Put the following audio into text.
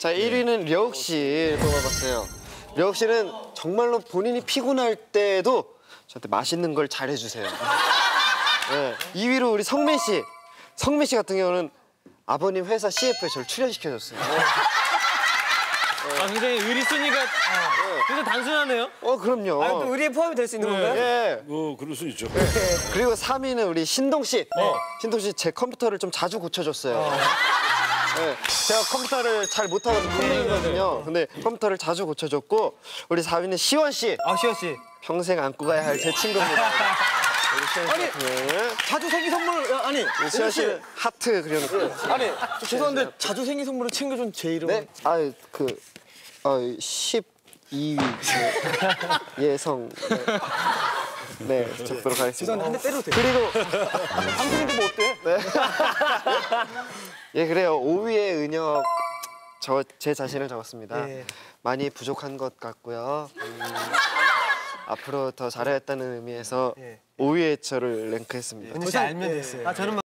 자 1위는 려욱 씨 뽑아봤어요. 려욱 씨는 정말로 본인이 피곤할 때도 저한테 맛있는 걸 잘해주세요. 네. 2위로 우리 성민 씨. 성민 씨 같은 경우는 아버님 회사 CF에 저를 출연시켜줬어요. 아, 굉장히 의리 순위가 굉장히 단순하네요. 어 그럼요. 아, 또 의리에 포함이 될 수 있는 건가요? 예. 어, 그럴 수 있죠. 그리고 3위는 우리 신동 씨. 신동 씨 제 컴퓨터를 좀 자주 고쳐줬어요. 네, 제가 컴퓨터를 잘 못하거든요. 컴맹이거든요. 근데 컴퓨터를 자주 고쳐줬고 우리 4위는 시원 씨. 아, 시원 씨. 평생 안고 가야 할 제 친구입니다. 씨. 아니, 자주 생일 선물 아, 아니, 시원 씨는 하트 그려놓고. 아니, 저 죄송한데 자주 생일 선물을 챙겨준 제 이름. 네? 아, 그 어, 12위 그 예성. 네, 네 적도록 하겠습니다. 죄송한데 한 대 때려도 돼요. 그리고 방송인데 뭐 어때? 네. 예, 그래요. 5위의 은혁. 저 제 자신을 적었습니다. 예. 많이 부족한 것 같고요. 음, 앞으로 더 잘해야겠다는 의미에서 예. 5위에 저를 랭크했습니다. 은희 씨 알면 됐어요. 아, 저는